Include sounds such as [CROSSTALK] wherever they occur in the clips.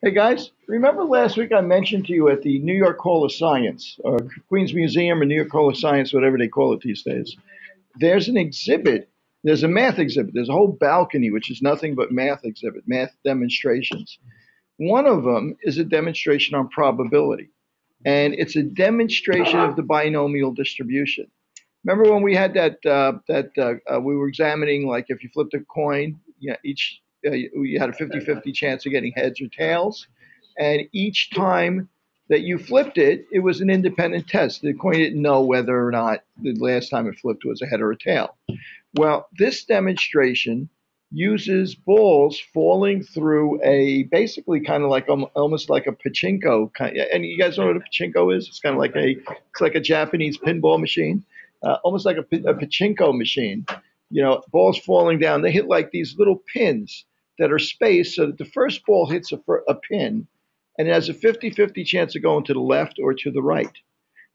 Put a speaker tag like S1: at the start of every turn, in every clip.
S1: Hey guys, remember last week I mentioned to you at the New York Hall of Science, or Queens Museum, or New York Hall of Science, whatever they call it these days. There's an exhibit. There's a math exhibit. There's a whole balcony, which is nothing but math exhibit, math demonstrations. One of them is a demonstration on probability, and it's a demonstration of the binomial distribution. Remember when we had that uh, that uh, uh, we were examining, like if you flipped a coin, yeah, each uh, you had a 50-50 chance of getting heads or tails, and each time that you flipped it, it was an independent test. The coin didn't know whether or not the last time it flipped was a head or a tail. Well, this demonstration uses balls falling through a basically kind of like almost like a pachinko kind. And you guys know what a pachinko is? It's kind of like a it's like a Japanese pinball machine, uh, almost like a, a pachinko machine. You know, balls falling down. They hit like these little pins that are spaced so that the first ball hits a, a pin and it has a 50 50 chance of going to the left or to the right.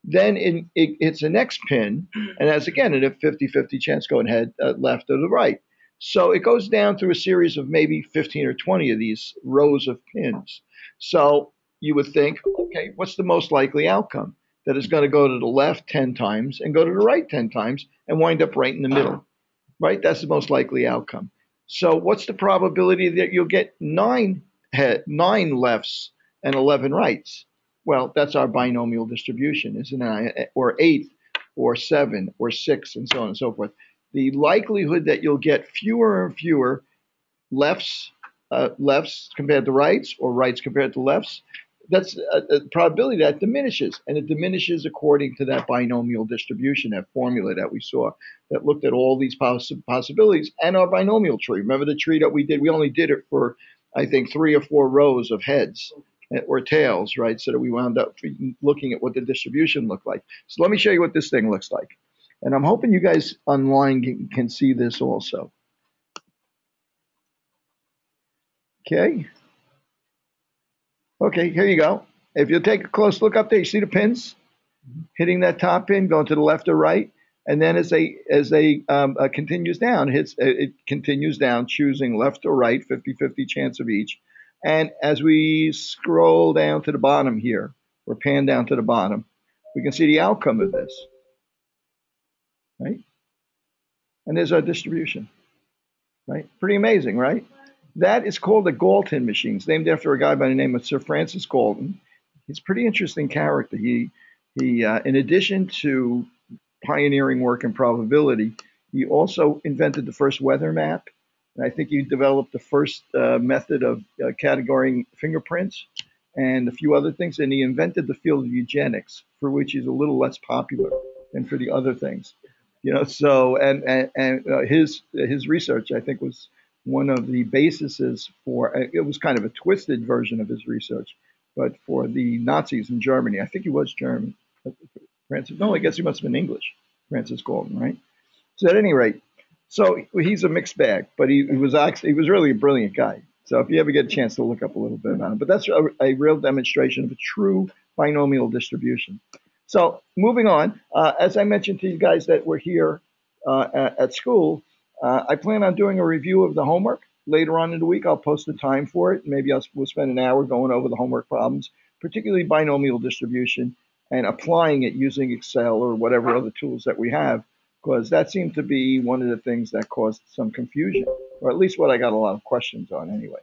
S1: Then in, it hits the next pin and has again a 50 50 chance going head uh, left or the right. So it goes down through a series of maybe 15 or 20 of these rows of pins. So you would think, okay, what's the most likely outcome? That is going to go to the left 10 times and go to the right 10 times and wind up right in the middle, right? That's the most likely outcome. So what's the probability that you'll get nine head, nine lefts and 11 rights? Well, that's our binomial distribution, isn't it? Or eight, or seven, or six, and so on and so forth. The likelihood that you'll get fewer and fewer lefts, uh, lefts compared to rights, or rights compared to lefts, that's a, a, probability that diminishes, and it diminishes according to that binomial distribution, that formula that we saw that looked at all these poss- possibilities and our binomial tree. Remember the tree that we did? We only did it for, I think, three or four rows of heads eh, or tails, right? So that we wound up looking at what the distribution looked like. So let me show you what this thing looks like. And I'm hoping you guys online can see this also. Okay. Okay, here you go. If you take a close look up there, you see the pins hitting that top pin, going to the left or right, and then as they as they um, uh, continues down, hits uh, it continues down, choosing left or right, 50-50 chance of each. And as we scroll down to the bottom here, or pan down to the bottom, we can see the outcome of this, right? And there's our distribution, right? Pretty amazing, right? That is called the Galton machine. It's named after a guy by the name of Sir Francis Galton. He's a pretty interesting character. He, he uh, in addition to pioneering work in probability, he also invented the first weather map. And I think he developed the first uh, method of uh, categorizing fingerprints and a few other things. And he invented the field of eugenics, for which he's a little less popular than for the other things. You know, so and and, and uh, his his research I think was one of the bases for it was kind of a twisted version of his research, but for the Nazis in Germany, I think he was German. Francis, no, I guess he must have been English. Francis Galton, right? So at any rate, so he's a mixed bag, but he, he was actually he was really a brilliant guy. So if you ever get a chance to look up a little bit about him, but that's a, a real demonstration of a true binomial distribution. So moving on, uh, as I mentioned to you guys that were here uh, at, at school, uh, I plan on doing a review of the homework later on in the week. I'll post a time for it. Maybe I'll, we'll spend an hour going over the homework problems, particularly binomial distribution, and applying it using Excel or whatever other tools that we have, because that seemed to be one of the things that caused some confusion, or at least what I got a lot of questions on anyway.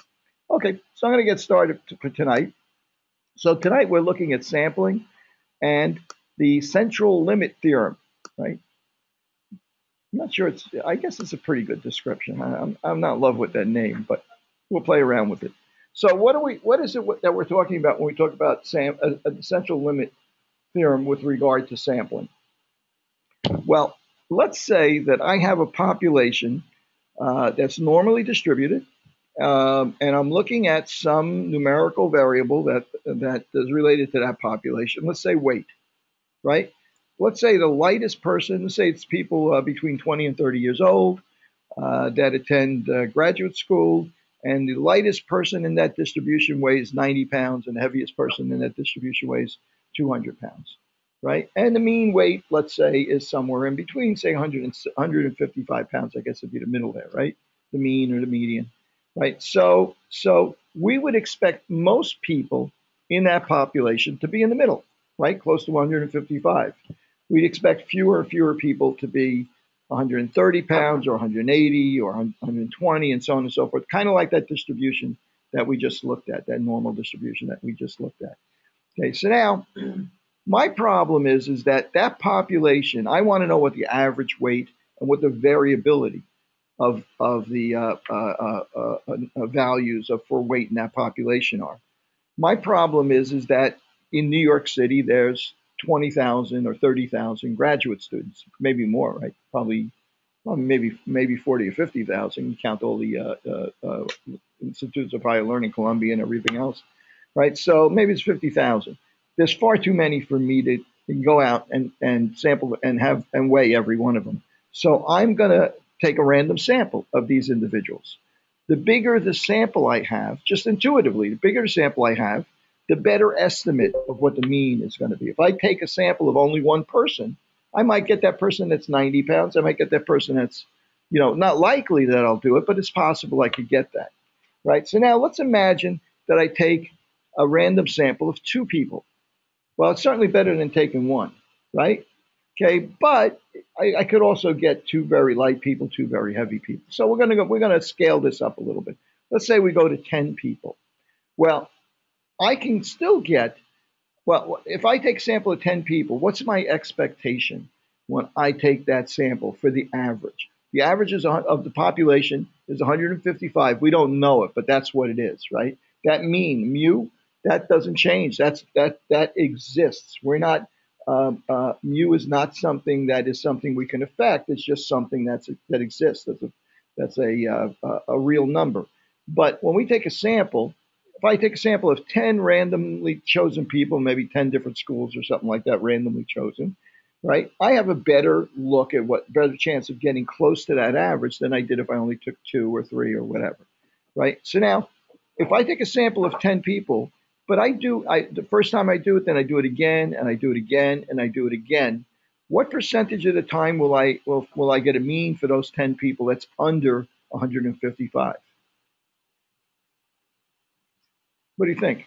S1: Okay, so I'm going to get started for tonight. So tonight we're looking at sampling and the central limit theorem, right? I'm not sure it's, I guess it's a pretty good description. I, am I'm not in love with that name, but we'll play around with it. So what are we, what is it that we're talking about when we talk about sam, a, a central limit theorem with regard to sampling? Well, let's say that I have a population uh, that's normally distributed, um, and I'm looking at some numerical variable that that is related to that population. Let's say weight, right? Let's say the lightest person, let's say it's people uh, between 20 and 30 years old uh, that attend uh, graduate school, and the lightest person in that distribution weighs 90 pounds, and the heaviest person in that distribution weighs 200 pounds, right? And the mean weight, let's say, is somewhere in between, say 100 and 155 pounds. I guess would be the middle there, right? The mean or the median, right? So, so we would expect most people in that population to be in the middle, right? Close to 155. We'd expect fewer and fewer people to be 130 pounds or 180 or 120 and so on and so forth, kind of like that distribution that we just looked at, that normal distribution that we just looked at. Okay, so now [CLEARS THROAT] my problem is is that that population, I want to know what the average weight and what the variability of of the uh, uh, uh, uh, uh values of for weight in that population are. My problem is is that in New York City there's 20,000 or 30,000 graduate students, maybe more, right? Probably, well, maybe maybe 40 or 50,000. Count all the uh, institutes of higher learning, Columbia, and everything else, right? So maybe it's 50,000. There's far too many for me to, to go out and, and sample and have and weigh every one of them. So I'm going to take a random sample of these individuals. The bigger the sample I have, just intuitively, the bigger the sample I have, the better estimate of what the mean is going to be. If I take a sample of only one person, I might get that person that's 90 pounds. I might get that person that's, you know, not likely that I'll do it, but it's possible I could get that right? So now let's imagine that I take a random sample of two people. Well, it's certainly better than taking one, right? Okay, but I, I could also get two very light people, two very heavy people. So we're gonna go, we're gonna scale this up a little bit. Let's say we go to 10 people. Well, I can still get, well, if I take a sample of 10 people, what's my expectation when I take that sample for the average? The average is of the population is 155. We don't know it, but that's what it is, right? That mean mu that doesn't change. That's that that exists. We're not um, uh, mu is not something that is something we can affect. It's just something that's that exists. That's a that's a uh, a real number. But when we take a sample, if I take a sample of 10 randomly chosen people, maybe 10 different schools or something like that, randomly chosen, right? I have a better look at what better chance of getting close to that average than I did if I only took two or three or whatever, right? So now, if I take a sample of 10 people, but I do, I the first time I do it, then I do it again and I do it again and I do it again. What percentage of the time will I will, will I get a mean for those 10 people that's under 155? What do you think?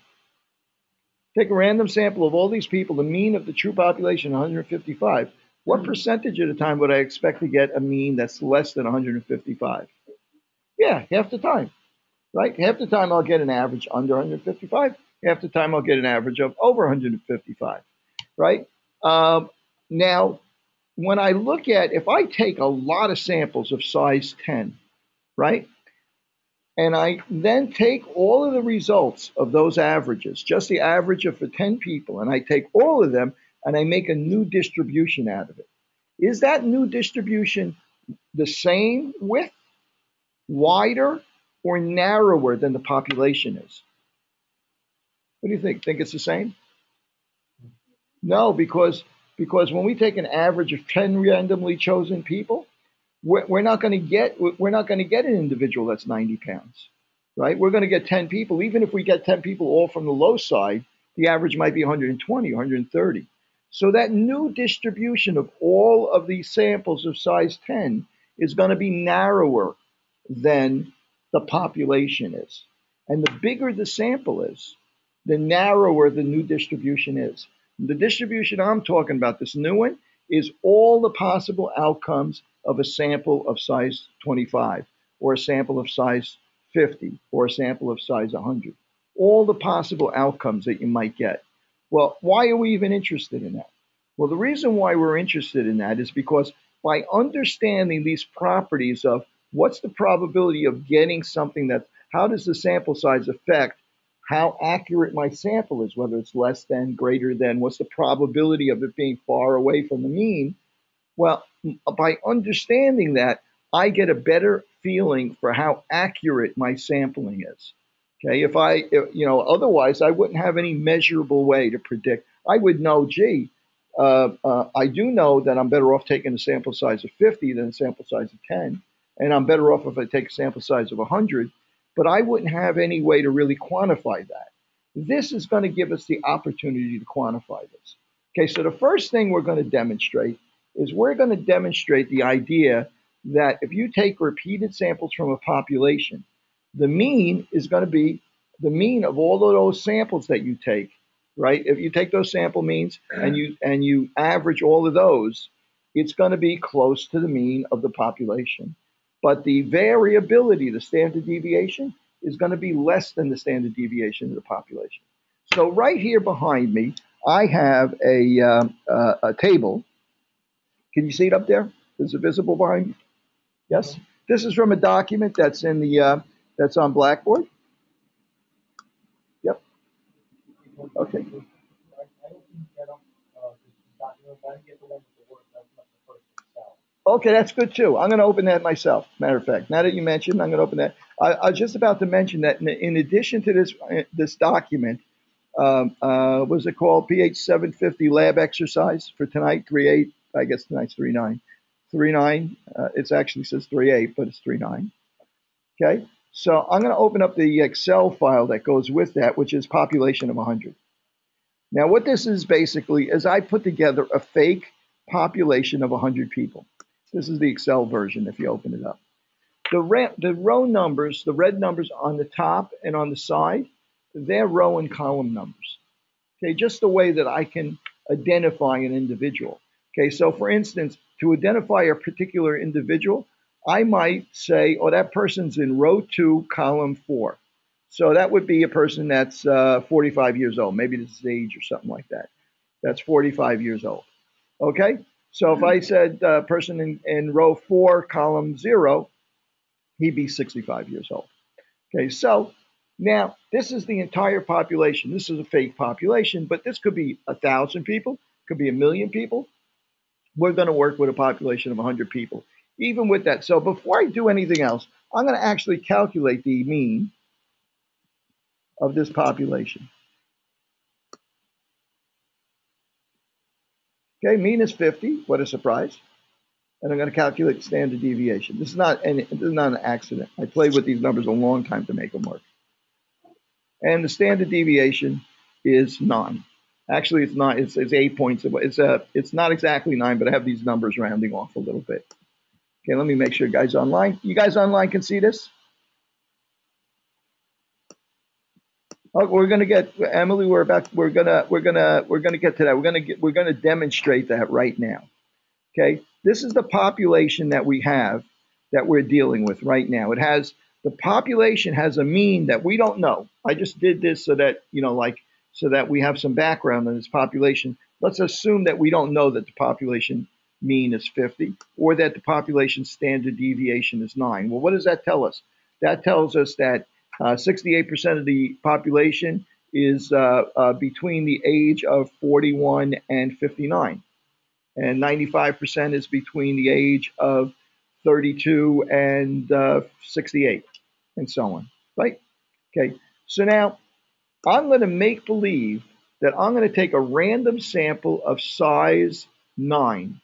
S1: Take a random sample of all these people, the mean of the true population, 155. What hmm. percentage of the time would I expect to get a mean that's less than 155? Yeah, half the time, right? Half the time I'll get an average under 155. Half the time I'll get an average of over 155, right? Um, now, when I look at, if I take a lot of samples of size 10, right? And I then take all of the results of those averages, just the average of for 10 people, and I take all of them and I make a new distribution out of it. Is that new distribution the same width, wider, or narrower than the population is? What do you think? Think it's the same? No, because because when we take an average of 10 randomly chosen people, we're, not going to get we're not going to get an individual that's 90 pounds, right? We're going to get 10 people. Even if we get 10 people all from the low side, the average might be 120, 130. So that new distribution of all of these samples of size 10 is going to be narrower than the population is. And the bigger the sample is, the narrower the new distribution is. The distribution I'm talking about, this new one, is all the possible outcomes of a sample of size 25 or a sample of size 50 or a sample of size 100. All the possible outcomes that you might get. Well, why are we even interested in that? Well, the reason why we're interested in that is because by understanding these properties of what's the probability of getting something that, how does the sample size affect how accurate my sample is, whether it's less than, greater than, what's the probability of it being far away from the mean, well, by understanding that, I get a better feeling for how accurate my sampling is. Okay, if I, you know, otherwise I wouldn't have any measurable way to predict. I would know, gee, uh, uh, I do know that I'm better off taking a sample size of 50 than a sample size of 10, and I'm better off if I take a sample size of 100, but I wouldn't have any way to really quantify that. This is going to give us the opportunity to quantify this. Okay, so the first thing we're going to demonstrate is we're going to demonstrate the idea that if you take repeated samples from a population, the mean is going to be the mean of all of those samples that you take, right? If you take those sample means and you and you average all of those, it's going to be close to the mean of the population. But the variability, the standard deviation, is going to be less than the standard deviation of the population. So right here behind me, I have a, uh, uh, a table. Can you see it up there? Is it visible behind me? Yes. This is from a document that's in the uh, that's on Blackboard. Yep. Okay. Okay, that's good too. I'm going to open that myself. Matter of fact, now that you mentioned, I'm going to open that. I, I was just about to mention that in, in addition to this uh, this document, um, uh, was it called PH 750 lab exercise for tonight? 3.8, I guess tonight's 3.9. 3.9, uh, it actually says 3.8, but it's 3.9. Okay, so I'm going to open up the Excel file that goes with that, which is population of 100. Now, what this is basically is I put together a fake population of 100 people. This is the Excel version if you open it up. The, the row numbers, the red numbers on the top and on the side, they're row and column numbers. Okay, just the way that I can identify an individual. Okay, so for instance, to identify a particular individual, I might say, oh, that person's in row two, column four. So that would be a person that's uh, 45 years old. Maybe this is age or something like that. That's 45 years old. Okay, so if I said uh, person in, in row four, column zero, he'd be 65 years old. Okay, so now, this is the entire population. This is a fake population, but this could be a thousand people, could be a million people. We're going to work with a population of 100 people, even with that. So before I do anything else, I'm going to actually calculate the mean of this population. Okay, mean is 50. What a surprise. And I'm going to calculate standard deviation. This is not any, this is not an accident. I played with these numbers a long time to make them work and the standard deviation is nine. Actually, it's not. It's, it's eight points. It's a. Uh, it's not exactly nine, but I have these numbers rounding off a little bit. Okay, let me make sure guys online. You guys online can see this. Oh, we're gonna get Emily. We're about. We're gonna. We're gonna. We're gonna get to that. We're gonna get. We're gonna demonstrate that right now. Okay, this is the population that we have that we're dealing with right now. It has the population has a mean that we don't know. I just did this so that, you know, like, so that we have some background on this population. Let's assume that we don't know that the population mean is 50 or that the population standard deviation is 9. Well, what does that tell us? That tells us that uh, 68% of the population is uh, uh, between the age of 41 and 59. And 95% is between the age of 32 and uh, 68 and so on, right? Okay, so now I'm going to make believe that I'm going to take a random sample of size 9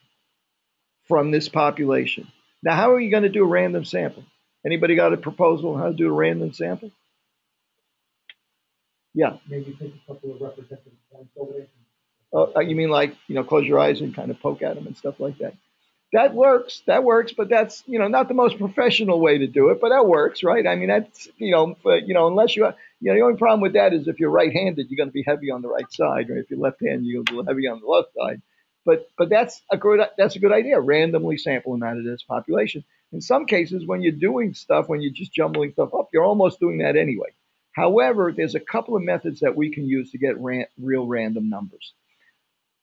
S1: from this population. Now, how are you going to do a random sample? Anybody got a proposal on how to do a random sample? Yeah.
S2: Maybe take a couple of representative points over there.
S1: Oh, uh, you mean like, you know, close your eyes and kind of poke at them and stuff like that? that works. That works, but that's you know not the most professional way to do it, but that works, right? I mean that's you know for, you know unless you you know the only problem with that is if you're right-handed, you're going to be heavy on the right side, or if you're left-handed, you're going to be heavy on the left side. But but that's a good that's a good idea. Randomly sampling out of this population. In some cases, when you're doing stuff, when you're just jumbling stuff up, you're almost doing that anyway. However, there's a couple of methods that we can use to get ran, real random numbers.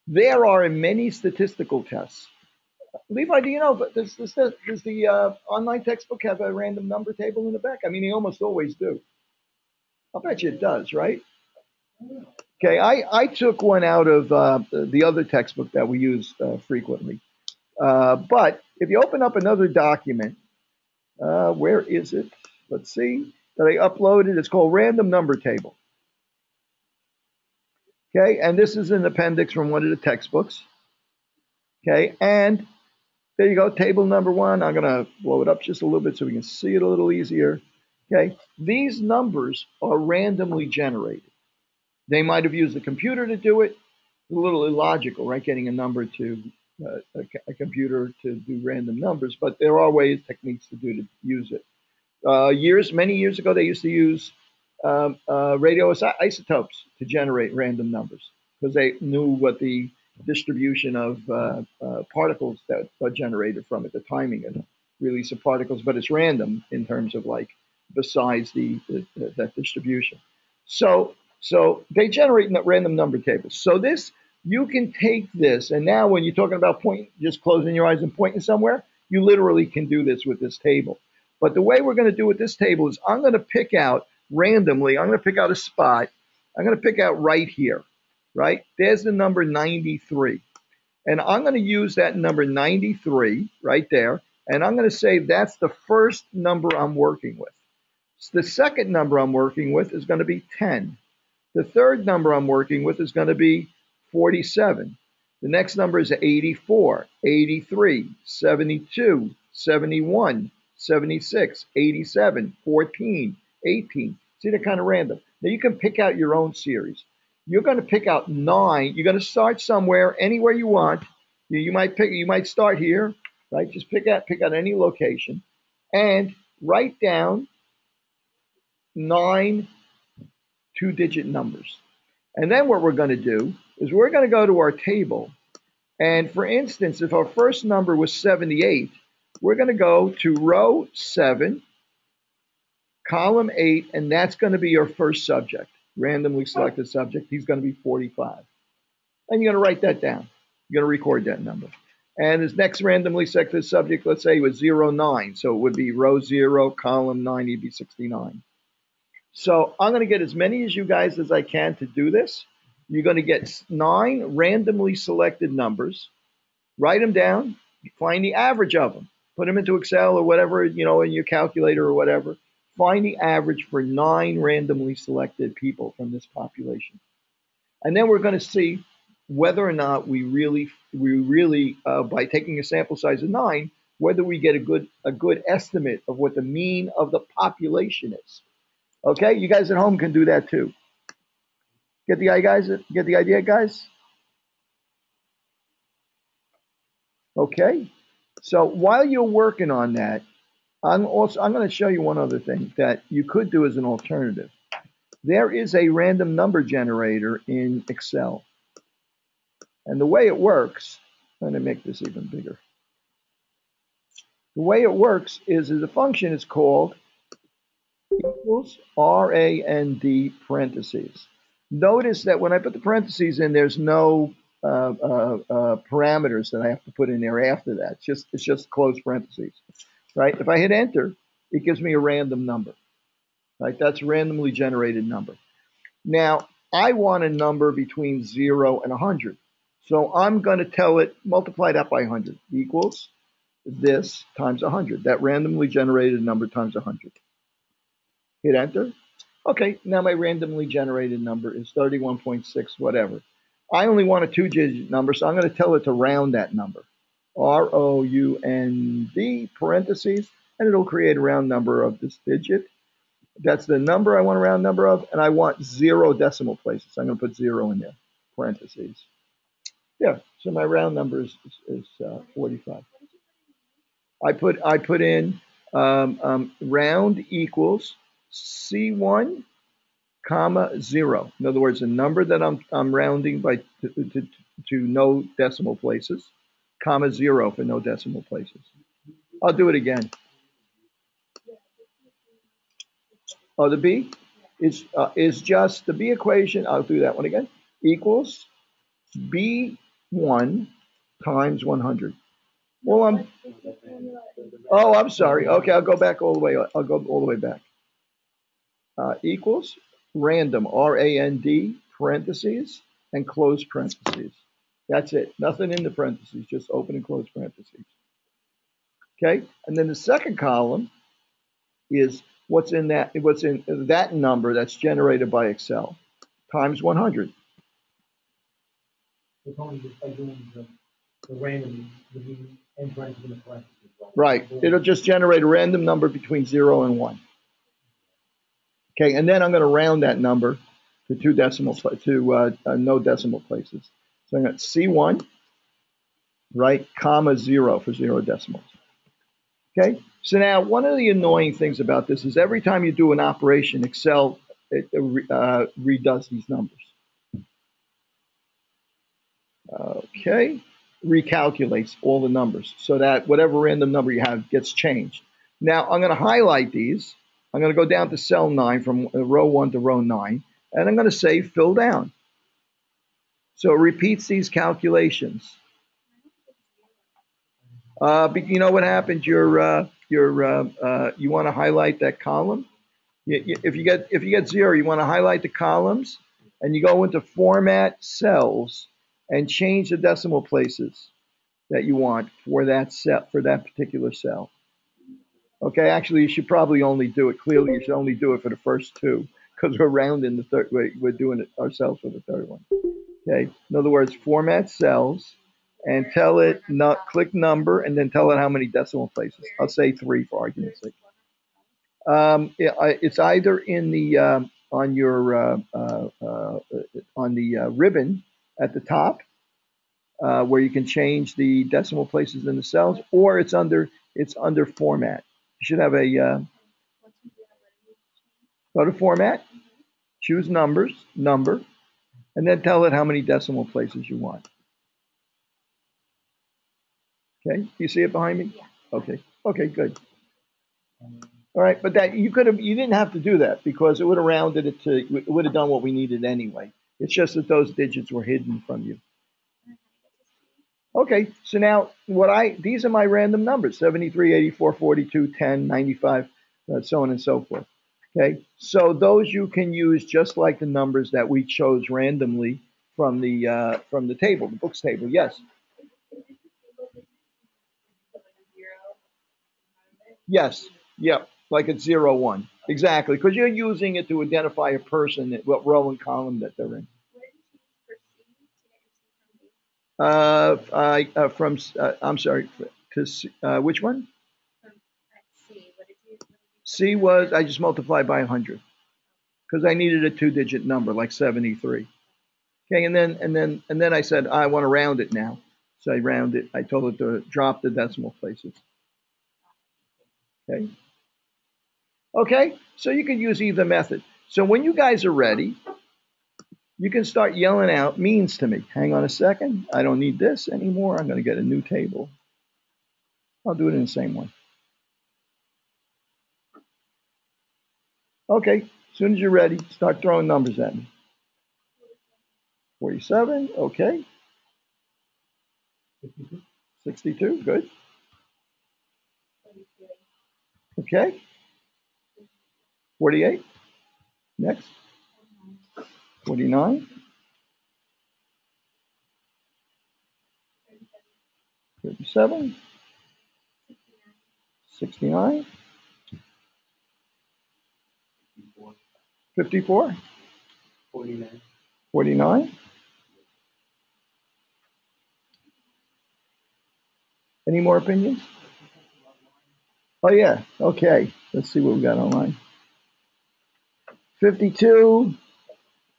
S1: There are many statistical tests Levi, do you know, but does, does the, does the uh, online textbook have a random number table in the back? I mean, they almost always do. I'll bet you it does, right? Okay, I, I took one out of uh, the other textbook that we use uh, frequently. Uh, but if you open up another document, uh, where is it? Let's see. That I uploaded. It's called Random Number Table. Okay, and this is an appendix from one of the textbooks. Okay, and there you go, table number one. I'm going to blow it up just a little bit so we can see it a little easier. Okay, these numbers are randomly generated. They might have used a computer to do it. a little illogical, right? Getting a number to a, a, computer to do random numbers, but there are ways, techniques to do to use it. Uh, years, many years ago, they used to use um, uh, radioisotopes to generate random numbers because they knew what the distribution of uh, uh, particles that are generated from it, the timing and release of particles, but it's random in terms of like besides the, the, the that distribution. So so they generate random number tables. So this you can take this, and now when you're talking about point, just closing your eyes and pointing somewhere, you literally can do this with this table. But the way we're going to do with this table is I'm going to pick out randomly, I'm going to pick out a spot. I'm going to pick out right here, right? There's the number 93. And I'm going to use that number 93 right there. And I'm going to say that's the first number I'm working with. So the second number I'm working with is going to be 10. The third number I'm working with is going to be 47. The next number is 84, 83, 72, 71, 76, 87, 14, 18. See, they're kind of random. Now you can pick out your own series. You're going to pick out nine. You're going to start somewhere, anywhere you want. You, you might pick. You might start here, right? Just pick out pick out any location, and write down nine two-digit numbers. And then what we're going to do is we're going to go to our table. And for instance, if our first number was 78, we're going to go to row 7, column 8, and that's going to be your first subject, randomly selected subject. He's going to be 45. And you're going to write that down. You're going to record that number. And his next randomly selected subject, let's say, was 09. So it would be row 0, column 9, he'd be 69. So I'm going to get as many as you guys as I can to do this. You're going to get nine randomly selected numbers, write them down, find the average of them, put them into Excel or whatever, you know, in your calculator or whatever. Find the average for nine randomly selected people from this population. And then we're going to see whether or not we really, we really, uh, by taking a sample size of nine, whether we get a good, a good estimate of what the mean of the population is. Okay, you guys at home can do that too. Get the guys? Get the idea, guys? Okay. So while you're working on that, I'm also I'm going to show you one other thing that you could do as an alternative. There is a random number generator in Excel. And the way it works, I'm going to make this even bigger. The way it works is, is a function is called equals R-A-N-D parentheses. Notice that when I put the parentheses in, there's no uh, uh, uh, parameters that I have to put in there after that. It's just, it's just closed parentheses, right? If I hit enter, it gives me a random number, right? That's randomly generated number. Now, I want a number between 0 and 100. So I'm going to tell it, multiply that by 100 equals this times 100. That randomly generated number times 100. Hit enter. Okay, now my randomly generated number is 31.6, whatever. I only want a two digit number, so I'm going to tell it to round that number. R O U N D, parentheses, and it'll create a round number of this digit. That's the number I want a round number of, and I want zero decimal places. So I'm going to put zero in there, parentheses. Yeah, so my round number is, is, is uh, 45. I put I put in um, um, round equals C1, comma, 0. In other words, a number that I'm, I'm rounding by to, to, to no decimal places, comma, 0 for no decimal places. I'll do it again. Oh, the B is, uh, is just the B equation. I'll do that one again. Equals B1 times 100. Well, I'm. Oh, I'm sorry. Okay, I'll go back all the way. I'll go all the way back uh, equals random, R A N D, parentheses, and close parentheses. That's it. Nothing in the parentheses, just open and close parentheses. Okay, and then the second column is what's in that what's in that number that's generated by Excel times 100. Right. It'll just generate a random number between zero and one. Okay, and then I'm going to round that number to two decimal to uh, uh, no decimal places. So I'm going to C1, right, comma zero for zero decimals. Okay, so now one of the annoying things about this is every time you do an operation, Excel it uh, redoes these numbers. Okay, recalculates all the numbers so that whatever random number you have gets changed. Now I'm going to highlight these. I'm going to go down to cell 9 from row 1 to row 9, and I'm going to say fill down. So it repeats these calculations. Uh, but you know what happened? You're, uh, you're, uh, uh you want to highlight that column. If you get if you get zero, you want to highlight the columns, and you go into Format Cells and change the decimal places that you want for that set for that particular cell. Okay, actually, you should probably only do it clearly. You should only do it for the first two because we're rounding the third. We're doing it ourselves for the third one. Okay, in other words, format cells and tell it not click number and then tell it how many decimal places. I'll say three for argument's sake. Um, it, it's either in the um, on your uh, uh, uh, on the uh, ribbon at the top uh, where you can change the decimal places in the cells, or it's under it's under format. You should have a uh, go to format, choose numbers, number, and then tell it how many decimal places you want. Okay, Do you see it behind me?
S3: Yeah.
S1: Okay, okay, good. All right, but that you could have, you didn't have to do that because it would have rounded it to, it would have done what we needed anyway. It's just that those digits were hidden from you. Okay, so now what I, these are my random numbers, 73, 84, 42, 10, 95, uh, so on and so forth. Okay, so those you can use just like the numbers that we chose randomly from the uh, from the table, the books table. Yes. Yes. Yep. Like it's zero one. Exactly, because you're using it to identify a person, what row and column that they're in. Uh, I, uh, from, uh, I'm sorry, uh, which one? C was, I just multiplied by 100 because I needed a two digit number like 73. Okay, and then, and then, and then I said, I want to round it now. So I round it. I told it to drop the decimal places. Okay. Okay, so you can use either method. So when you guys are ready, you can start yelling out means to me. Hang on a second. I don't need this anymore. I'm going to get a new table. I'll do it in the same way. Okay, as soon as you're ready, start throwing numbers at me. 47, okay. 62, good. Okay. 48, next. 49. 37. 69. 54.
S2: 49.
S1: 49. Any more opinions? Oh, yeah. Okay. Let's see what we got online. 52.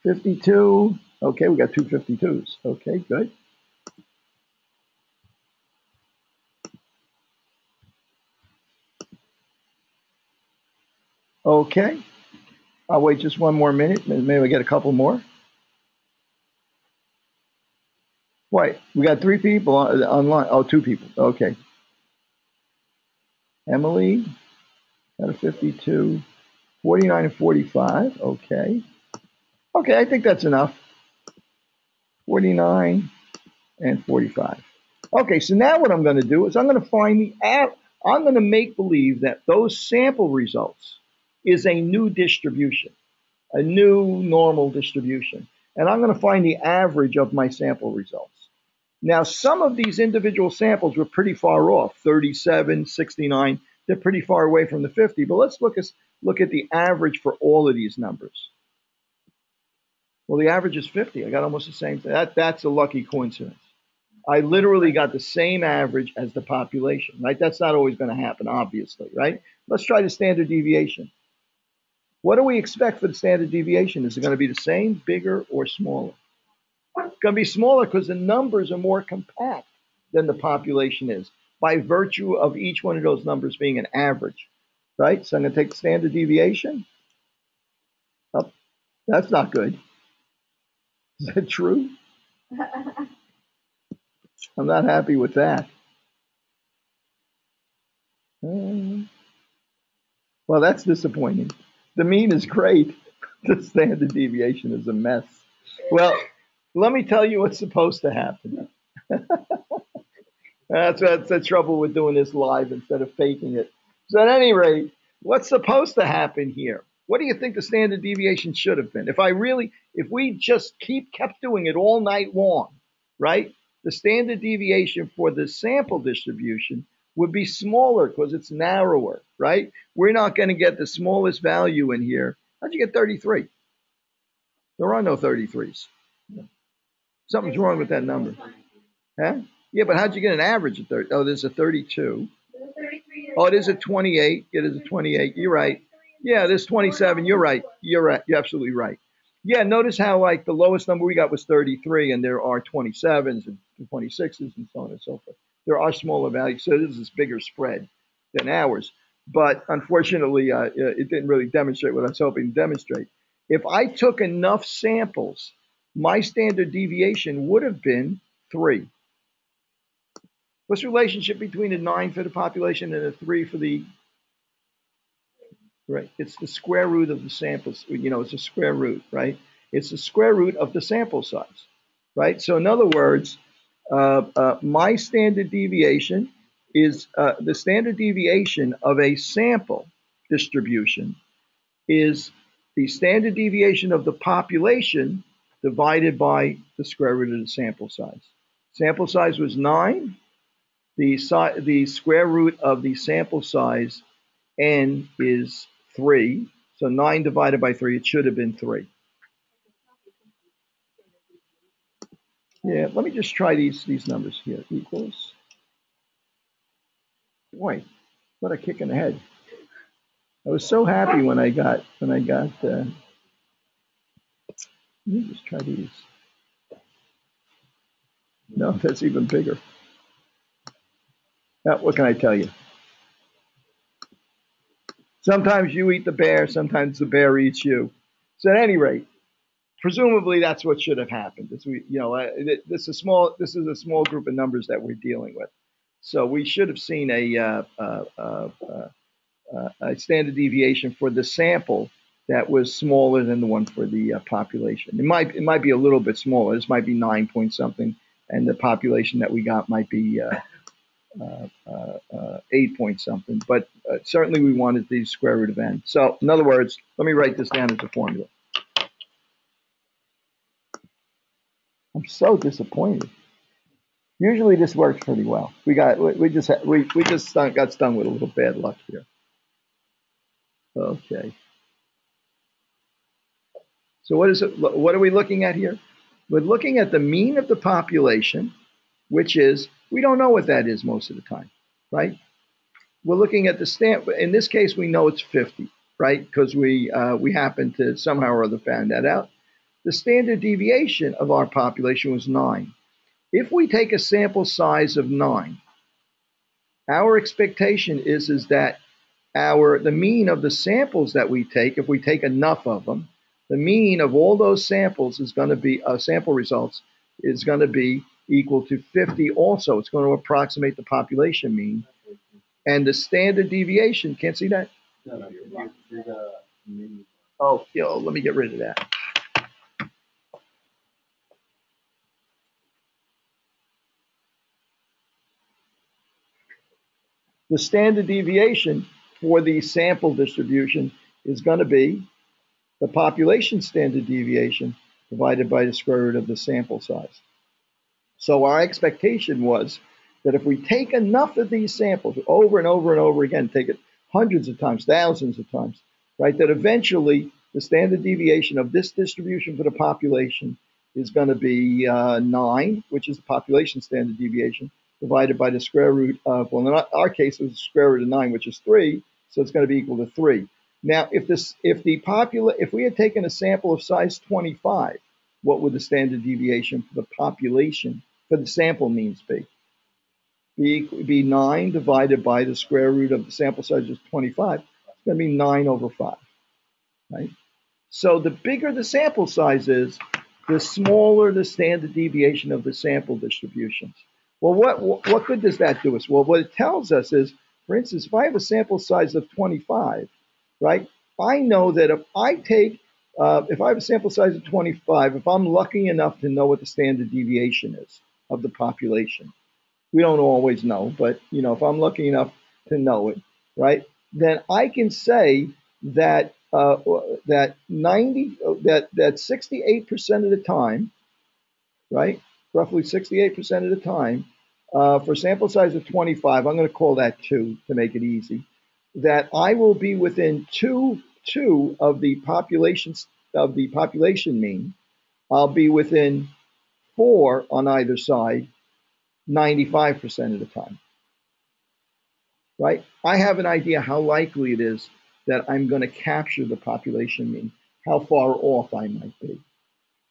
S1: 52. Okay, we got two 52s. Okay, good. Okay. I'll wait just one more minute. Maybe we get a couple more. Wait, we got three people online. Oh, two people. Okay. Emily got a 52. 49 and 45. Okay. Okay, I think that's enough. 49 and 45. Okay, so now what I'm going to do is I'm going to find the I'm going to make believe that those sample results is a new distribution, a new normal distribution. And I'm going to find the average of my sample results. Now, some of these individual samples were pretty far off, 37, 69. They're pretty far away from the 50. But let's look at, look at the average for all of these numbers. Well, the average is 50. I got almost the same thing. That, that's a lucky coincidence. I literally got the same average as the population, right? That's not always going to happen, obviously, right? Let's try the standard deviation. What do we expect for the standard deviation? Is it going to be the same, bigger, or smaller? It's going to be smaller because the numbers are more compact than the population is by virtue of each one of those numbers being an average, right? So I'm going to take standard deviation up That's not good. [LAUGHS] Is that true? I'm not happy with that. Um, well, that's disappointing. The mean is great. [LAUGHS] The standard deviation is a mess. Well, let me tell you what's supposed to happen. [LAUGHS] that's, that's the trouble with doing this live instead of faking it. So, at any rate, what's supposed to happen here? What do you think the standard deviation should have been? If I really, if we just keep kept doing it all night long, right? The standard deviation for the sample distribution would be smaller because it's narrower, right? We're not going to get the smallest value in here. How'd you get 33? There are no 33s. Something's wrong with that number. Huh? Yeah, but how'd you get an average of 30? Oh, there's a 32. Oh, it is a 28. It is a 28. You're right. Yeah, there's 27. You're right. You're right. You're absolutely right. Yeah, notice how like the lowest number we got was 33, and there are 27s and 26s and so on and so forth. There are smaller values, so this is bigger spread than ours. But unfortunately, uh, it didn't really demonstrate what I was hoping to demonstrate. If I took enough samples, my standard deviation would have been three. What's the relationship between a nine for the population and a three for the right? It's the square root of the samples. You know, it's a square root, right? It's the square root of the sample size, right? So in other words, uh, uh, my standard deviation is uh, the standard deviation of a sample distribution is the standard deviation of the population divided by the square root of the sample size. Sample size was nine. The, si- the square root of the sample size n is 3. So 9 divided by 3, it should have been 3. Yeah, let me just try these these numbers here. Equals. Boy, what a kick in the head. I was so happy when I got when I got uh, let me just try these. No, [LAUGHS] that's even bigger. Now, what can I tell you? Sometimes you eat the bear, sometimes the bear eats you. So at any rate, presumably that's what should have happened. This we, you know, uh, this is a small. This is a small group of numbers that we're dealing with. So we should have seen a, uh, uh, uh, uh a standard deviation for the sample that was smaller than the one for the uh, population. It might it might be a little bit smaller. This might be nine point something, and the population that we got might be Uh, uh, uh, eight point something, but certainly we wanted the square root of n. So in other words, let me write this down as a formula. I'm so disappointed. Usually this works pretty well. We got we just we we just stung, got stung with a little bad luck here. Okay. So what is it? What are we looking at here? We're looking at the mean of the population, which is we don't know what that is most of the time, right? We're looking at the stamp. In this case, we know it's 50, right? Because we uh, we happen to somehow or other find that out. The standard deviation of our population was nine. If we take a sample size of nine, our expectation is is that our the mean of the samples that we take, if we take enough of them, the mean of all those samples is going to be uh, sample results is going to be equal to 50 also. It's going to approximate the population mean. And the standard deviation, can't see that? No, no, Oh, yo, let me get rid of that. The standard deviation for the sample distribution is going to be the population standard deviation divided by the square root of the sample size. So our expectation was that if we take enough of these samples over and over and over again, take it hundreds of times, thousands of times, right, that eventually the standard deviation of this distribution for the population is going to be uh, 9, which is the population standard deviation, divided by the square root of, well, in our case, it was the square root of 9, which is 3, so it's going to be equal to 3. Now, if this, if the popula- if we had taken a sample of size 25, what would the standard deviation for the population for the sample means be? Be, be 9 divided by the square root of the sample size is 25. It's going to be 9 over 5, right? So the bigger the sample size is, the smaller the standard deviation of the sample distributions. Well, what, what good does that do us? Well, what it tells us is, for instance, if I have a sample size of 25, right, I know that if I take, uh, if I have a sample size of 25, if I'm lucky enough to know what the standard deviation is of the population, we don't always know, but you know, if I'm lucky enough to know it, right, then I can say that uh, that 90 that that 68% of the time, right, roughly 68% of the time, uh, for sample size of 25, I'm going to call that two to make it easy, that I will be within two two of the population of the population mean. I'll be within four on either side 95% of the time. Right? I have an idea how likely it is that I'm going to capture the population mean, how far off I might be.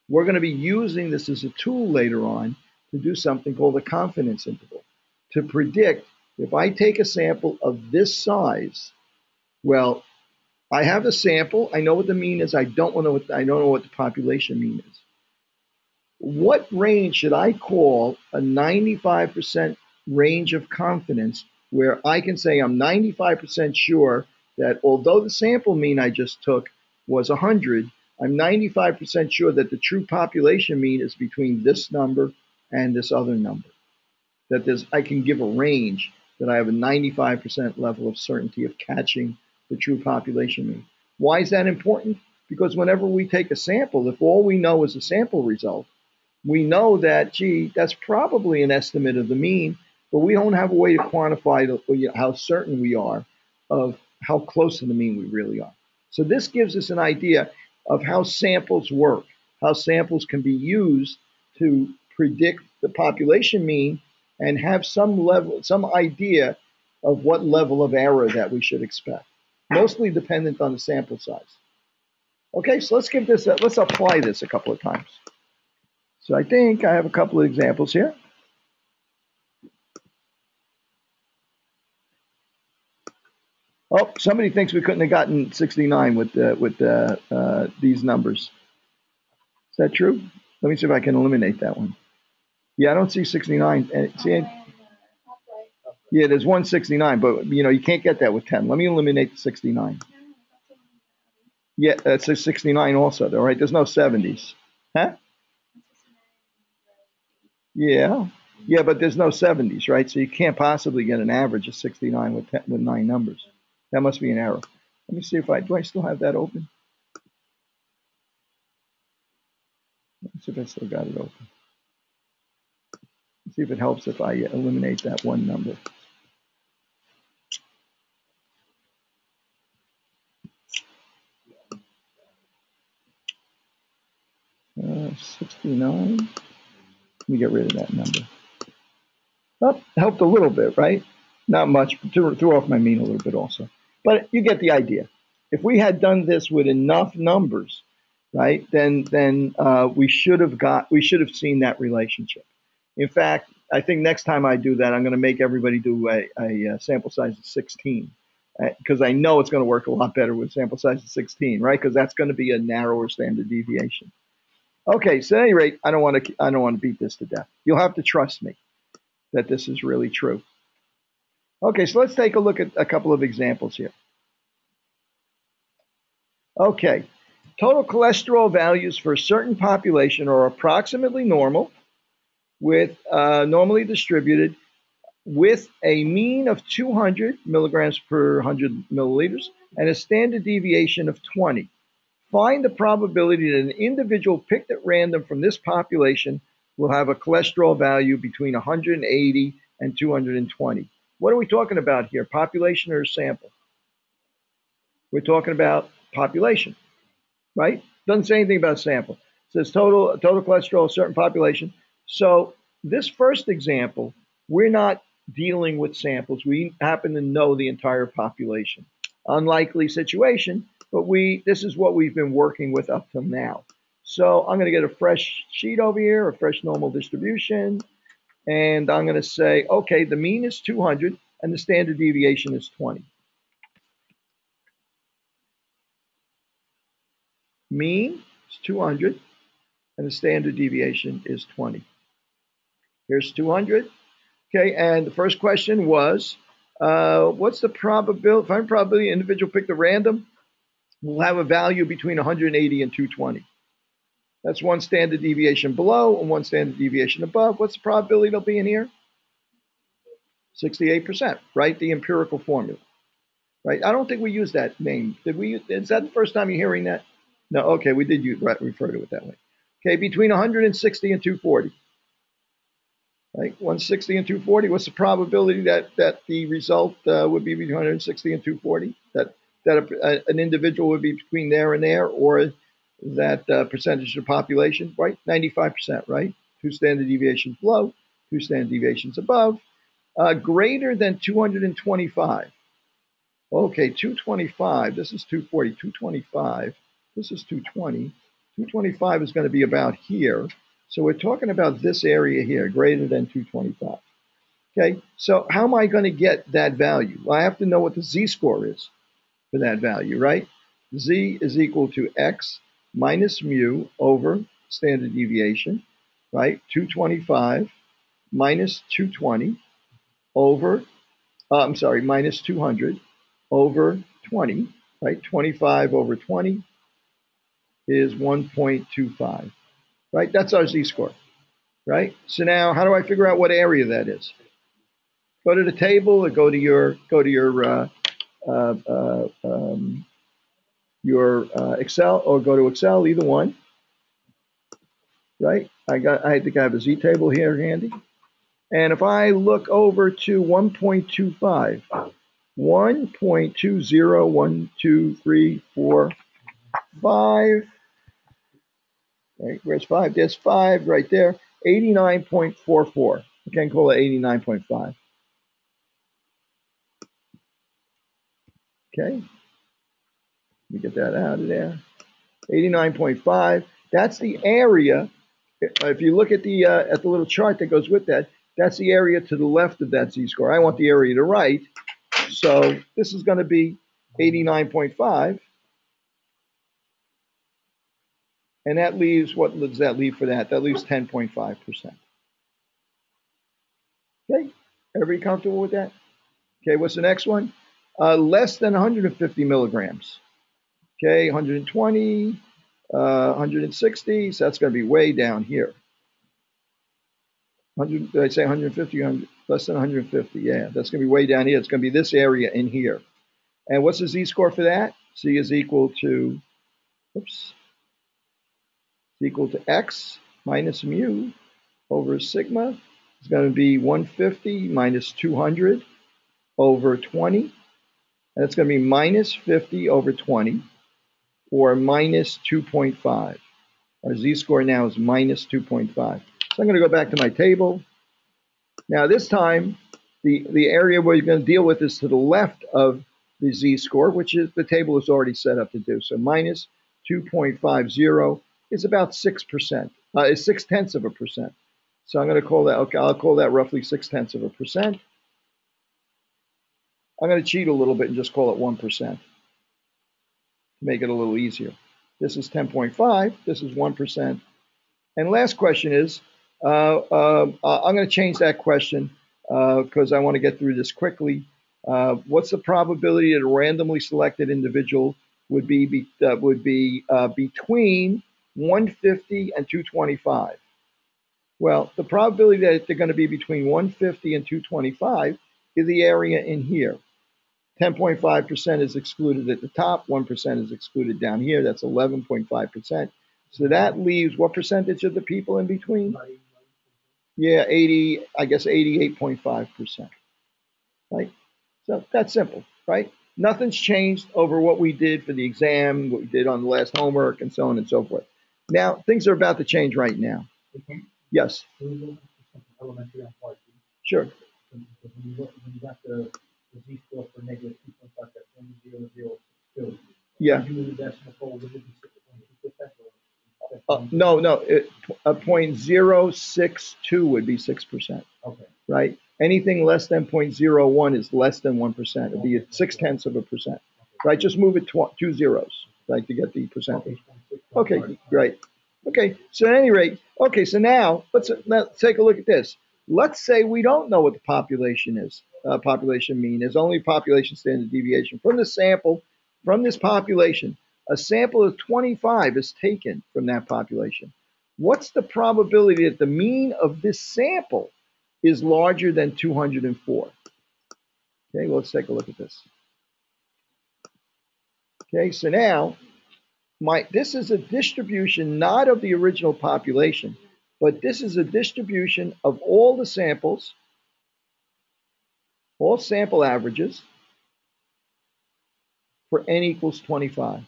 S1: We're going to be using this as a tool later on to do something called a confidence interval to predict if I take a sample of this size, well, I have a sample. I know what the mean is. I don't know what I don't know what the population mean is. What range should I call a 95% range of confidence where I can say I'm 95% sure that although the sample mean I just took was 100, I'm 95% sure that the true population mean is between this number and this other number. That there's, I can give a range that I have a 95% level of certainty of catching the true population mean. Why is that important? Because whenever we take a sample, if all we know is a sample result, we know that, gee, that's probably an estimate of the mean, but we don't have a way to quantify the, how certain we are of how close to the mean we really are. So this gives us an idea of how samples work, how samples can be used to predict the population mean and have some level, some idea of what level of error that we should expect, mostly dependent on the sample size. Okay, so let's give this, a, let's apply this a couple of times. So I think I have a couple of examples here. Oh, somebody thinks we couldn't have gotten 69 with with uh, these numbers. Is that true? Let me see if I can eliminate that one. Yeah, I don't see 69. See, yeah, there's 169, but you know you can't get that with 10. Let me eliminate the 69. Yeah, that's a 69 also, though, right? There's no 70s, huh? Yeah, yeah, but there's no 70s, right? So you can't possibly get an average of 69 with 10, with nine numbers. That must be an error. Let me see if I do. I still have that open. Let's see if I still got it open. Let's see if it helps if I eliminate that one number. Uh, 69. Let me get rid of that number. Oh, helped a little bit, right? Not much, but threw, off my mean a little bit also. But you get the idea. If we had done this with enough numbers, right, then then uh, we should have got we should have seen that relationship. In fact, I think next time I do that, I'm going to make everybody do a, a, a sample size of 16 because uh, I know it's going to work a lot better with sample size of 16, right? Because that's going to be a narrower standard deviation. Okay, so at any rate, I don't want to I don't want to beat this to death. You'll have to trust me that this is really true. Okay, so let's take a look at a couple of examples here. Okay, total cholesterol values for a certain population are approximately normal, with uh, normally distributed, with a mean of 200 milligrams per 100 milliliters and a standard deviation of 20. Find the probability that an individual picked at random from this population will have a cholesterol value between 180 and 220. What are we talking about here? Population or sample? We're talking about population, right? Doesn't say anything about sample. It says total total cholesterol, certain population. So this first example, we're not dealing with samples. We happen to know the entire population. Unlikely situation, but we this is what we've been working with up till now. So I'm going to get a fresh sheet over here, a fresh normal distribution and I'm going to say, okay, the mean is 200 and the standard deviation is 20. mean is 200, and the standard deviation is 20. Here's 200. Okay, and the first question was, uh, what's the probability, find probability individual picked at random will have a value between 180 and 220. That's one standard deviation below and one standard deviation above. What's the probability they'll be in here? 68%, right? The empirical formula, right? I don't think we use that name. Did we? Is that the first time you're hearing that? No, okay, we did use, right, refer to it that way. Okay, between 160 and 240. Right, 160 and 240. What's the probability that that the result uh, would be between 160 and 240? That that a, a, an individual would be between there and there, or that uh, percentage of the population, right? 95%, right? Two standard deviations below, two standard deviations above. Uh, greater than 225. Okay, 225. This is 240. 225. This is 220. 225 is going to be about here. So we're talking about this area here, greater than 225. Okay, so how am I going to get that value? Well, I have to know what the z-score is for that value, right? z is equal to x minus mu over standard deviation, right? 225 minus 220 over, uh, I'm sorry, minus 200 over 20, right? 25 over 20 is 1.25, right? That's our z-score, right? So now how do I figure out what area that is? Go to the table or go to your, go to your, uh, uh, uh um, your uh, Excel or go to Excel, either one. Right? I got. I think I have a Z table here handy. And if I look over to 1.25, 1.20, 1, 2, 3, 4, 5. Right, where's 5? There's 5 right there. 89.44. I can call it 89.5. Okay. Let me get that out of there. 89.5. That's the area. If you look at the uh, at the little chart that goes with that, that's the area to the left of that z-score. I want the area to right. So this is going to be 89.5. And that leaves, what does that leave for that? That leaves 10.5%. Okay, everybody comfortable with that? Okay, what's the next one? Uh, less than 150 milligrams. Okay, 120, uh, 160, so that's going to be way down here. 100, did I say 150? 100, less than 150, yeah, that's going to be way down here. It's going to be this area in here. And what's the z-score for that? Z is equal to, oops, is equal to x minus mu over sigma. is going to be 150 minus 200 over 20. And it's going to be minus 50 over 20 or minus 2.5. Our z-score now is minus 2.5. So I'm going to go back to my table. Now this time, the, the area where you're going to deal with is to the left of the z-score, which is the table is already set up to do. So minus 2.50 is about 6%, uh, is 6 tenths of a percent. So I'm going to call that, okay, I'll call that roughly 6 tenths of a percent. I'm going to cheat a little bit and just call it 1% to make it a little easier. This is 10.5, this is 1%. And last question is, uh, uh, I'm going to change that question because uh, I want to get through this quickly. Uh, what's the probability that a randomly selected individual would be, be uh, would be between 150 and 225? Well, the probability that they're going to be between 150 and 225 is the area in here. 10.5% is excluded at the top, 1% is excluded down here. That's 11.5%. So that leaves what percentage of the people in between? Yeah, 80, I guess 88.5%. Right? So that's simple, right? Nothing's changed over what we did for the exam, what we did on the last homework, and so on and so forth. Now, things are about to change right now. Yes. Sure the z-score for negative 2.5 at 0.002. Yeah. Uh, no, no, it, a point zero six two would be six percent.
S2: Okay.
S1: Right. Anything less than 0.01 is less than one percent. It'd be six tenths of a percent. Right. Just move it tw- two zeros, right, to get the percentage. Okay, great. Okay, so at any rate, okay, so now let's let's take a look at this. Let's say we don't know what the population is, uh, population mean is only population standard deviation from the sample from this population. A sample of 25 is taken from that population. What's the probability that the mean of this sample is larger than 204? Okay, well, let's take a look at this. Okay, so now my this is a distribution not of the original population, but this is a distribution of all the samples, all sample averages for n equals 25.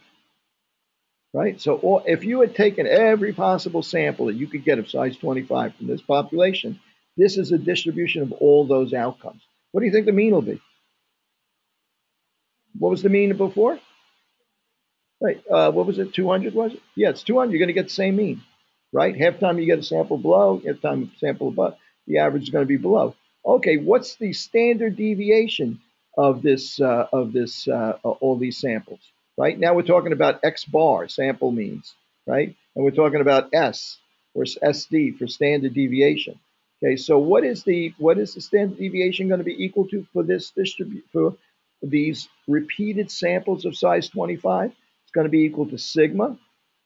S1: Right? So if you had taken every possible sample that you could get of size 25 from this population, this is a distribution of all those outcomes. What do you think the mean will be? What was the mean before? Right. Uh, what was it? 200 was it? Yeah, it's 200. You're going to get the same mean, right? Half time you get a sample below, half time sample above. The average is going to be below. Okay, what's the standard deviation of this uh, of this uh, all these samples? Right now we're talking about X bar sample means, right? And we're talking about S or SD for standard deviation. Okay, so what is the what is the standard deviation going to be equal to for this distribute for these repeated samples of size 25? It's going to be equal to sigma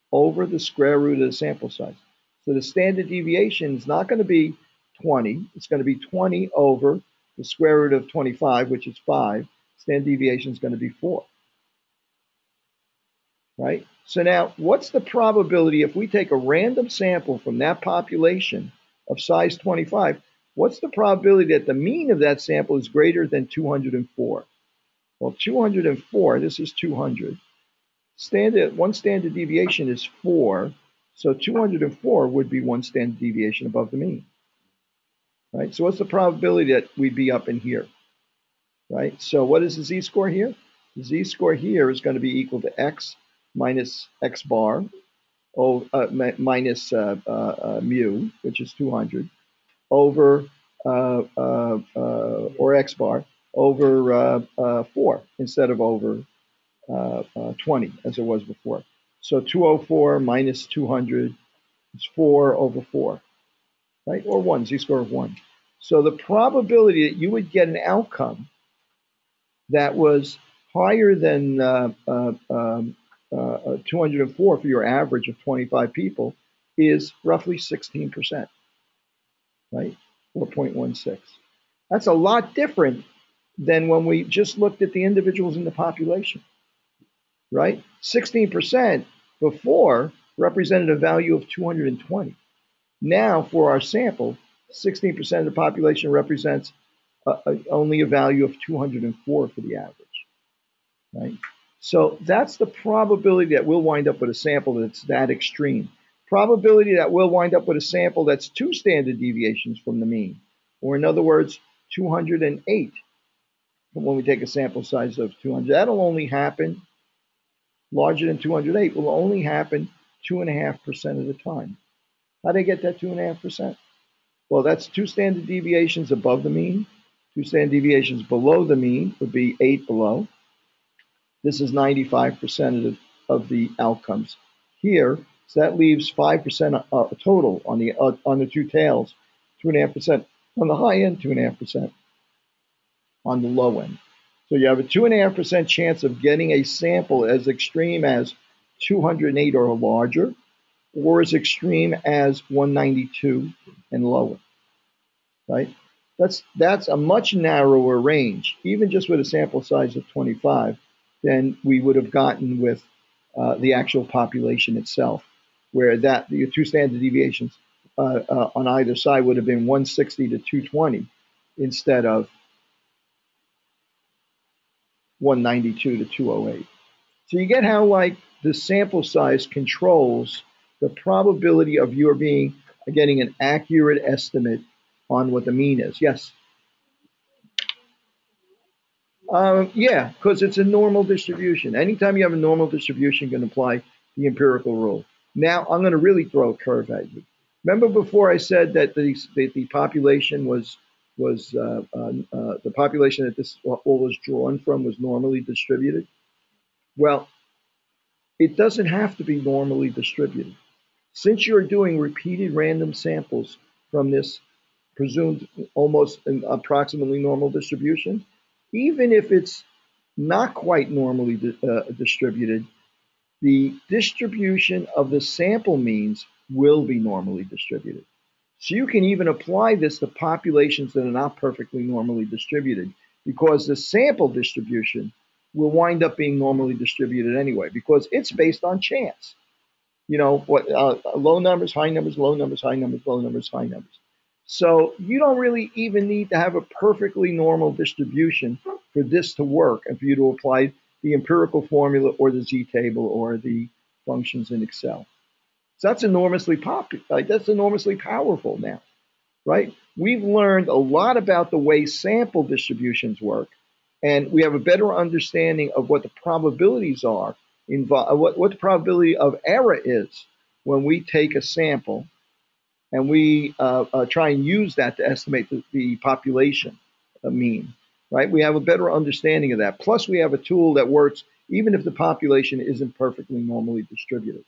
S1: over the square root of the sample size. So the standard deviation is not going to be 20. It's going to be 20 over the square root of 25, which is 5. Standard deviation is going to be 4. Right? So now, what's the probability if we take a random sample from that population of size 25, what's the probability that the mean of that sample is greater than 204? Well, 204, this is 200. Standard one standard deviation is four, so 204 would be one standard deviation above the mean. Right? So what's the probability that we'd be up in here? Right? So what is the z-score here? The z-score here is going to be equal to x minus x bar oh, uh, minus uh, uh, uh mu, which is 200, over uh, uh, or x bar over 4 instead of over 20 as it was before. So 204 minus 200 is 4 over 4, right? Or 1, z-score of 1. So the probability that you would get an outcome that was higher than uh, uh, um, uh, uh 204 for your average of 25 people is roughly 16%, right? 4.16. That's a lot different than when we just looked at the individuals in the population right? 16% before represented a value of 220. Now, for our sample, 16% of the population represents a, a, only a value of 204 for the average, right? So that's the probability that we'll wind up with a sample that's that extreme. Probability that we'll wind up with a sample that's two standard deviations from the mean, or in other words, 208 when we take a sample size of 200. That'll only happen larger than 208 will only happen 2.5% of the time. How do they get that 2.5%? Well, that's two standard deviations above the mean. Two standard deviations below the mean would be 8 below. This is 95% of the, of the outcomes. Here, so that leaves 5% uh, total on the, uh, on the two tails, 2.5%. On the high end, 2.5%. On the low end. So you have a 2.5% chance of getting a sample as extreme as 208 or larger, or as extreme as 192 and lower. Right? That's that's a much narrower range, even just with a sample size of 25, than we would have gotten with uh, the actual population itself, where that the two standard deviations uh, uh, on either side would have been 160 to 220 instead of 192 to 208. So you get how like the sample size controls the probability of your being getting an accurate estimate on what the mean is. Yes. Um, yeah, because it's a normal distribution. Anytime you have a normal distribution, you can apply the empirical rule. Now I'm going to really throw a curve at you. Remember before I said that the, that the population was was uh, uh, uh, the population that this all was drawn from was normally distributed. Well, it doesn't have to be normally distributed. Since you're doing repeated random samples from this presumed almost an approximately normal distribution, even if it's not quite normally di- uh, distributed, the distribution of the sample means will be normally distributed. So you can even apply this to populations that are not perfectly normally distributed because the sample distribution will wind up being normally distributed anyway because it's based on chance. You know, what uh, low numbers, high numbers, low numbers, high numbers, low numbers, high numbers. So you don't really even need to have a perfectly normal distribution for this to work and for you to apply the empirical formula or the z-table or the functions in Excel. So that's enormously popular. Like, that's enormously powerful now, right? We've learned a lot about the way sample distributions work, and we have a better understanding of what the probabilities are involved, what, what the probability of error is when we take a sample and we uh, uh, try and use that to estimate the, the population mean, right? We have a better understanding of that. Plus, we have a tool that works even if the population isn't perfectly normally distributed.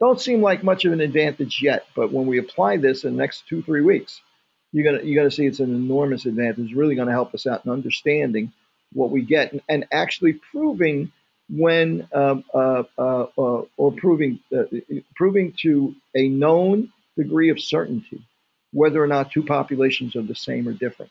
S1: Don't seem like much of an advantage yet, but when we apply this in the next two, three weeks, you're gonna you're gonna see it's an enormous advantage. It's really gonna help us out in understanding what we get and, and actually proving when um, uh, uh, uh, or proving uh, proving to a known degree of certainty whether or not two populations are the same or different.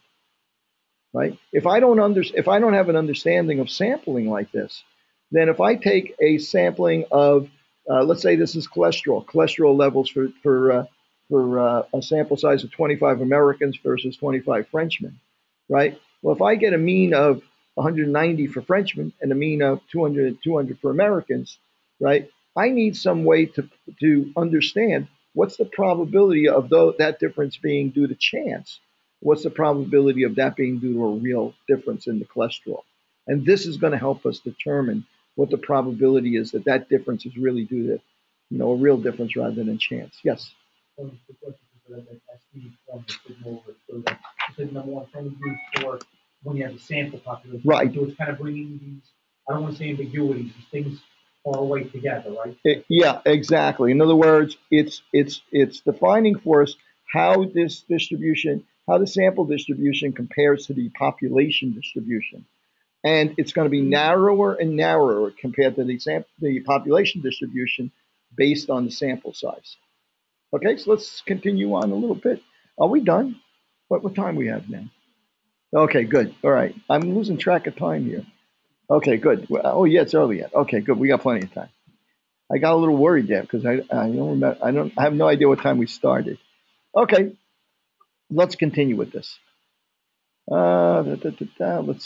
S1: Right? If I don't under, if I don't have an understanding of sampling like this, then if I take a sampling of uh, let's say this is cholesterol, cholesterol levels for for uh, for a sample size of 25 Americans versus 25 Frenchmen, right? Well, if I get a mean of 190 for Frenchmen and a mean of 200 200 for Americans, right? I need some way to to understand what's the probability of that difference being due to chance. What's the probability of that being due to a real difference in the cholesterol? And this is going to help us determine what the probability is that that difference is really due to, you know, a real difference rather than a chance. Yes.
S2: The question is that I asked you from the sigma over. So that you said number one, can we use for when you have a sample population.
S1: Right.
S2: So it's kind of bringing these, I don't want to say ambiguities, these things far away together, right?
S1: It, yeah, exactly. In other words, it's it's it's defining for us how this distribution, how the sample distribution compares to the population distribution, and it's going to be narrower and narrower compared to the the population distribution based on the sample size. Okay, so let's continue on a little bit. Are we done? What what time we have now? Okay, good. All right. I'm losing track of time here. Okay, good. Well, oh, yeah, it's early yet. Okay, good. We got plenty of time. I got a little worried there because I, I don't remember. I don't. I have no idea what time we started. Okay, let's continue with this. Uh, da, da, da, let's see.